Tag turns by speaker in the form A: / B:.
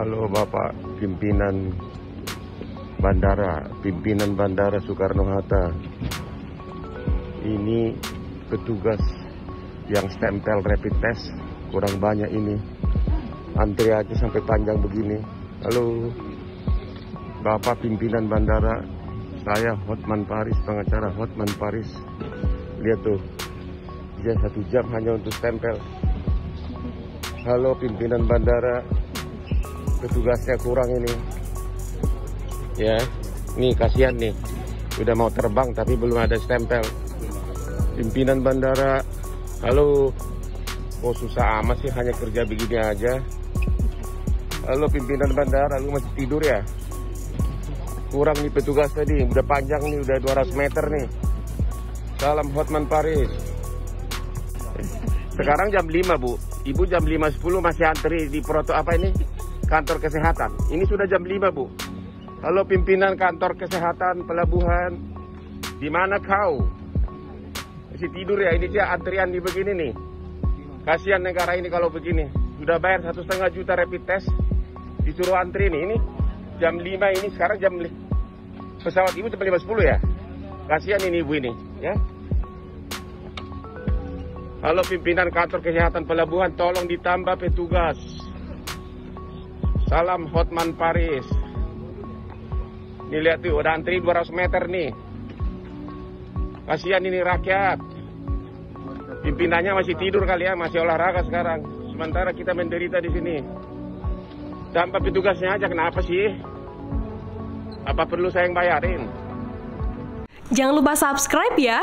A: Halo Bapak pimpinan bandara, pimpinan bandara Soekarno-Hatta. Ini petugas yang stempel rapid test kurang banyak ini. Antri aja sampai panjang begini. Halo Bapak pimpinan bandara, saya Hotman Paris, pengacara Hotman Paris. Lihat tuh, dia satu jam hanya untuk stempel. Halo pimpinan bandara, petugasnya kurang ini. Ya, nih kasihan nih, udah mau terbang tapi belum ada stempel. Pimpinan bandara, halo, kok susah amat sih hanya kerja begini aja. Halo pimpinan bandara, lu masih tidur ya? Kurang nih petugas tadi, udah panjang nih, udah 200 meter nih. Salam Hotman Paris. Sekarang jam 5 bu, ibu jam 5.10 masih antri di proto apa ini? Kantor kesehatan. Ini sudah jam 5 bu. Halo pimpinan kantor kesehatan pelabuhan, di mana kau? Masih tidur ya? Ini dia antrian di begini nih. Kasihan negara ini kalau begini. Sudah bayar satu setengah juta rapid test, disuruh antri nih. Ini jam 5 ini sekarang jam pesawat ibu jam 5.10 ya. Kasihan ini ibu ini, ya. Halo pimpinan kantor kesehatan pelabuhan, tolong ditambah petugas. Salam Hotman Paris. Nih lihat tuh, udah antri 200 meter nih. Kasihan ini rakyat. Pimpinannya masih tidur kali ya, masih olahraga sekarang. Sementara kita menderita di sini. Tambah petugasnya aja, kenapa sih? Apa perlu saya yang bayarin?
B: Jangan lupa subscribe ya.